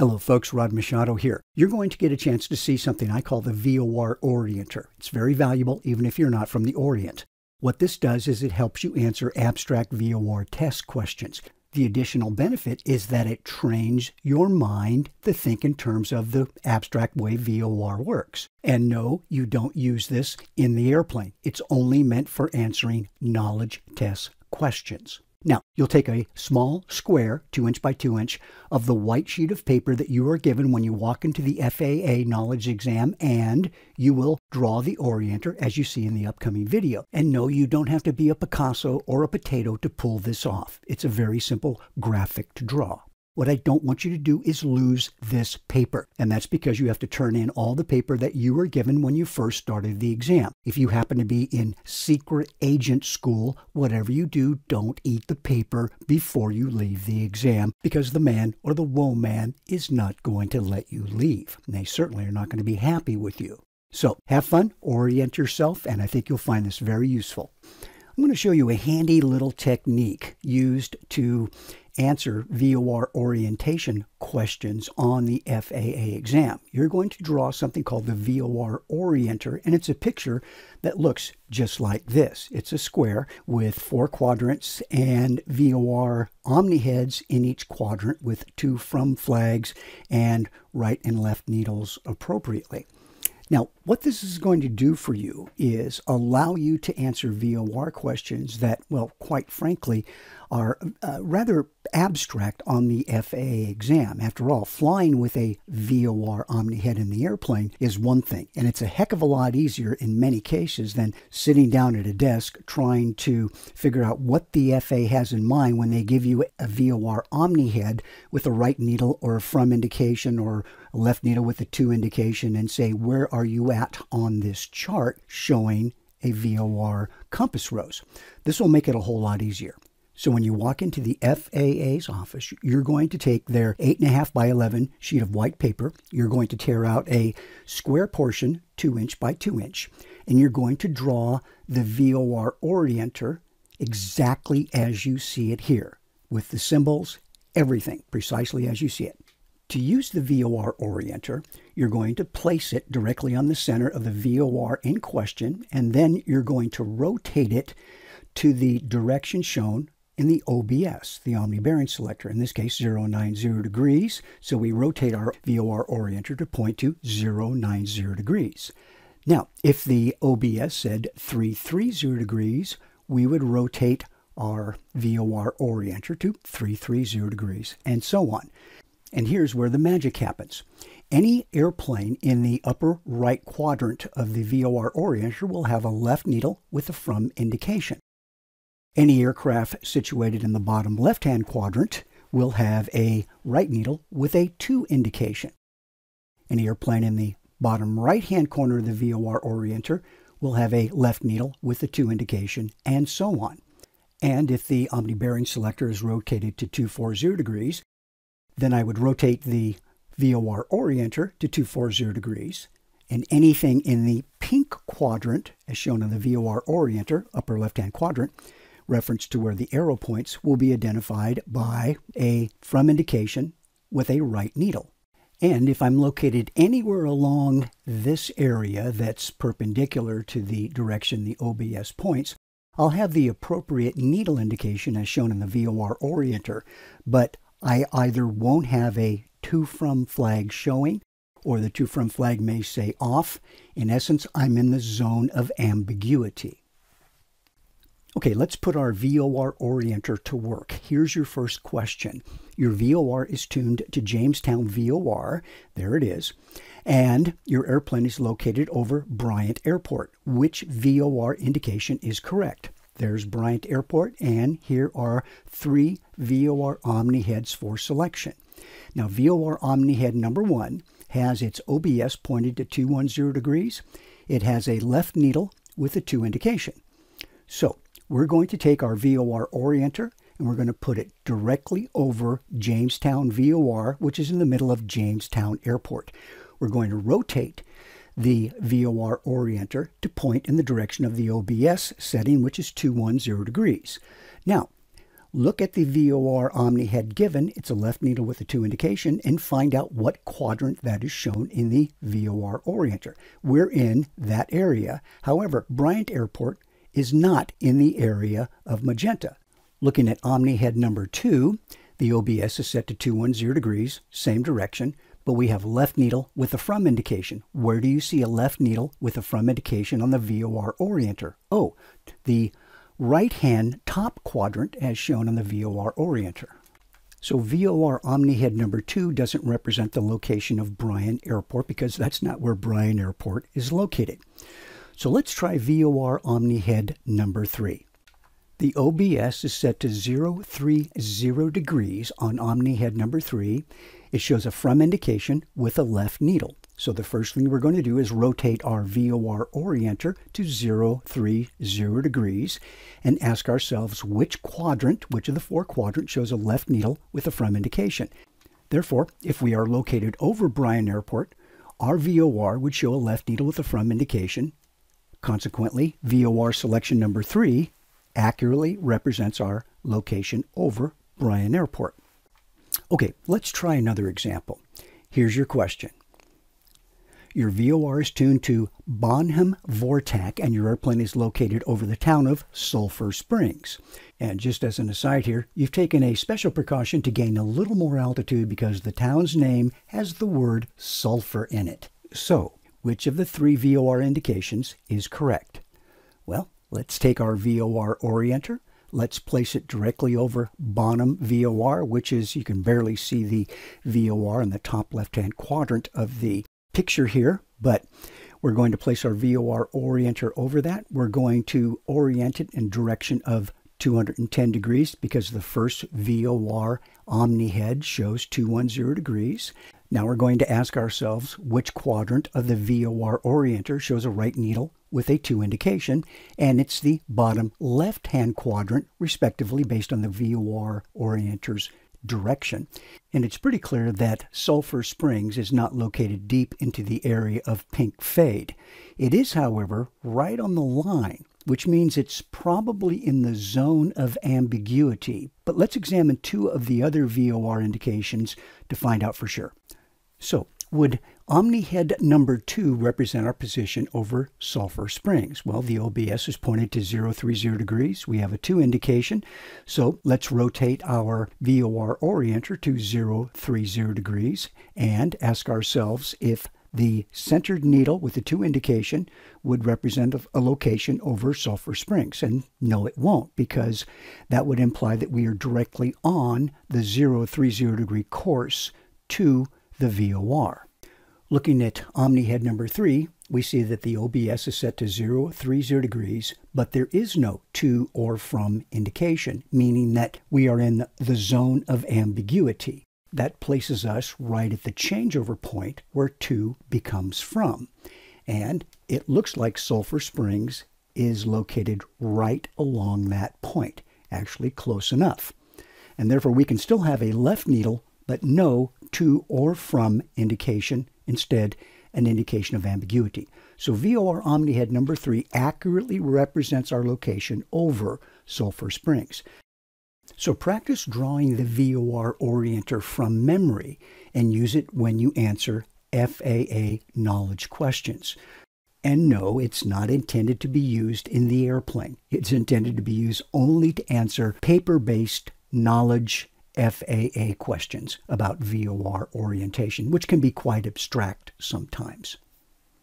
Hello folks, Rod Machado here. You're going to get a chance to see something I call the VOR Orienter. It's very valuable even if you're not from the Orient. What this does is it helps you answer abstract VOR test questions. The additional benefit is that it trains your mind to think in terms of the abstract way VOR works. And no, you don't use this in the airplane. It's only meant for answering knowledge test questions. Now, you'll take a small square, 2 inch by 2 inch, of the white sheet of paper that you are given when you walk into the FAA knowledge exam, and you will draw the orienter as you see in the upcoming video. And no, you don't have to be a Picasso or a potato to pull this off. It's a very simple graphic to draw. What I don't want you to do is lose this paper. And that's because you have to turn in all the paper that you were given when you first started the exam. If you happen to be in secret agent school, whatever you do, don't eat the paper before you leave the exam because the man or the woman is not going to let you leave. And they certainly are not going to be happy with you. So have fun, orient yourself, and I think you'll find this very useful. I'm going to show you a handy little technique used to answer VOR orientation questions on the FAA exam. You're going to draw something called the VOR Orienter, and it's a picture that looks just like this. It's a square with four quadrants and VOR omni heads in each quadrant with two from flags and right and left needles appropriately. Now, what this is going to do for you is allow you to answer VOR questions that, well, quite frankly, are uh, rather abstract on the FAA exam. After all, flying with a VOR Omni-head in the airplane is one thing, and it's a heck of a lot easier in many cases than sitting down at a desk trying to figure out what the FAA has in mind when they give you a VOR Omni-head with a right needle or a from indication or a left needle with a to indication and say, where are you at on this chart showing a VOR compass rose. This will make it a whole lot easier. So when you walk into the FAA's office, you're going to take their 8.5 by 11 sheet of white paper. You're going to tear out a square portion, 2 inch by 2 inch, and you're going to draw the VOR orienter exactly as you see it here, with the symbols, everything precisely as you see it. To use the VOR orienter, you're going to place it directly on the center of the VOR in question, and then you're going to rotate it to the direction shown in the OBS, the Omni Bearing Selector, in this case 090 degrees. So we rotate our VOR orienter to point to 090 degrees. Now, if the OBS said 330 degrees, we would rotate our VOR orienter to 330 degrees, and so on. And here's where the magic happens. Any airplane in the upper right quadrant of the VOR orienter will have a left needle with a from indication. Any aircraft situated in the bottom left-hand quadrant will have a right needle with a 2 indication. Any airplane in the bottom right-hand corner of the VOR orienter will have a left needle with a 2 indication, and so on. And if the Omni bearing selector is rotated to 240 degrees, then I would rotate the VOR orienter to 240 degrees, and anything in the pink quadrant, as shown on the VOR orienter, upper left-hand quadrant, reference to where the arrow points will be identified by a from indication with a right needle. And if I'm located anywhere along this area that's perpendicular to the direction the OBS points, I'll have the appropriate needle indication as shown in the VOR orienter, but I either won't have a to from flag showing or the to from flag may say off. In essence, I'm in the zone of ambiguity. Okay, let's put our VOR orienter to work. Here's your first question. Your VOR is tuned to Jamestown VOR. There it is. And your airplane is located over Bryant Airport. Which VOR indication is correct? There's Bryant Airport, and here are three VOR Omni heads for selection. Now, VOR Omni head number one has its OBS pointed to 210 degrees. It has a left needle with a 2 indication. So we're going to take our VOR orienter and we're going to put it directly over Jamestown VOR, which is in the middle of Jamestown Airport. We're going to rotate the VOR orienter to point in the direction of the OBS setting, which is 210 degrees. Now, look at the VOR Omni head given, it's a left needle with a 2 indication, and find out what quadrant that is shown in the VOR orienter. We're in that area. However, Bryant Airport is not in the area of magenta. Looking at Omni head number 2, the OBS is set to 210 degrees, same direction, but we have left needle with a from indication. Where do you see a left needle with a from indication on the VOR orienter? Oh, the right-hand top quadrant as shown on the VOR orienter. So VOR Omni-Head number 2 doesn't represent the location of Bryan Airport because that's not where Bryan Airport is located. So let's try VOR Omni-Head number 3. The OBS is set to 030 degrees on Omni-Head number 3. It shows a from indication with a left needle. So the first thing we're going to do is rotate our VOR orienter to 030 degrees and ask ourselves which quadrant, which of the four quadrants shows a left needle with a from indication. Therefore, if we are located over Bryan Airport, our VOR would show a left needle with a from indication. Consequently, VOR selection number 3 accurately represents our location over Bryan Airport. Okay, let's try another example. Here's your question. Your VOR is tuned to Bonham Vortac, and your airplane is located over the town of Sulphur Springs. And just as an aside here, you've taken a special precaution to gain a little more altitude because the town's name has the word sulfur in it. So, which of the three VOR indications is correct? Well, let's take our VOR orienter. Let's place it directly over Bonham VOR, which is, you can barely see the VOR in the top left-hand quadrant of the picture here, but we're going to place our VOR orienter over that. We're going to orient it in direction of 210 degrees because the first VOR Omni head shows 210 degrees. Now we're going to ask ourselves which quadrant of the VOR orienter shows a right needle with a 2 indication, and it's the bottom left-hand quadrant, respectively, based on the VOR orienter's direction. And it's pretty clear that Sulphur Springs is not located deep into the area of pink fade. It is, however, right on the line, which means it's probably in the zone of ambiguity. But let's examine two of the other VOR indications to find out for sure. So, would Omni head number 2 represent our position over Sulphur Springs? Well, the OBS is pointed to 030 degrees. We have a 2 indication. So let's rotate our VOR orienter to 030 degrees and ask ourselves if the centered needle with the 2 indication would represent a location over Sulphur Springs. And no, it won't, because that would imply that we are directly on the 030 degree course to the VOR. Looking at Omni head number 3, we see that the OBS is set to 0, 3, 0 degrees, but there is no to or from indication, meaning that we are in the zone of ambiguity. That places us right at the changeover point where to becomes from. And it looks like Sulphur Springs is located right along that point, actually close enough. And therefore we can still have a left needle, but no to or from indication instead an indication of ambiguity. So VOR Omni-Head number 3 accurately represents our location over Sulphur Springs. So practice drawing the VOR orienter from memory and use it when you answer FAA knowledge questions. And no, it's not intended to be used in the airplane. It's intended to be used only to answer paper-based knowledge FAA questions about VOR orientation, which can be quite abstract sometimes.